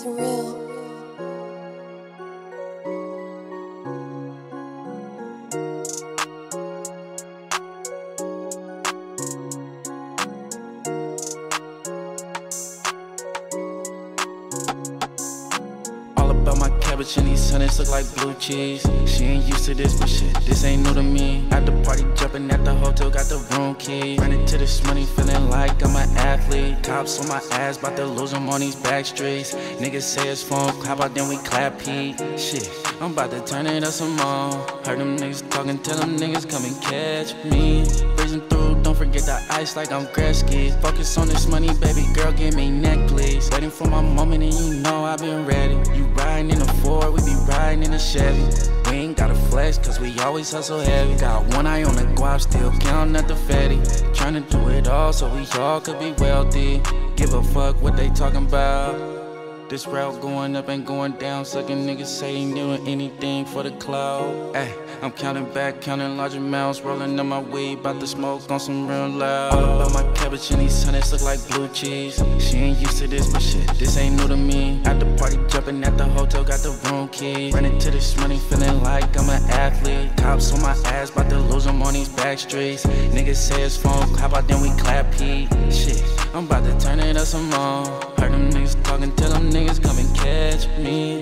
Tsurreal. All about my these sunnies look like blue cheese. She ain't used to this, but shit, this ain't new to me. At the party, jumping at the hotel, got the room key. Running to this money, feeling like I'm an athlete. Cops on my ass, bout to lose them on these back streets. Niggas say it's phone, clap out, then we clap heat. Shit, I'm about to turn it up some more. Heard them niggas talking, tell them niggas come and catch me. Breezing through, don't forget the ice like I'm Gretzky. Focus on this money, baby girl, give me neck, please. Waiting for my moment, and you know I've been ready. You We be riding in a Chevy. We ain't got a flex, cause we always hustle heavy. Got one eye on the guap, still counting at the fatty. Trying to do it all so we all could be wealthy. Give a fuck what they talking about. This route going up and going down, sucking niggas say ain't doing anything for the cloud. Ay, I'm counting back, counting large amounts, rolling on my weed, bout to smoke on some real loud. All about my cabbage and these hunnids look like blue cheese. She ain't used to this, but shit, this ain't new to me. At the hotel, got the room key. Running to this money, feeling like I'm an athlete. Cops on my ass, bout to lose them on these back streets. Niggas say it's phone, clap out, then we clap heat. Shit, I'm about to turn it up some more. Heard them niggas talking, tell them niggas come and catch me.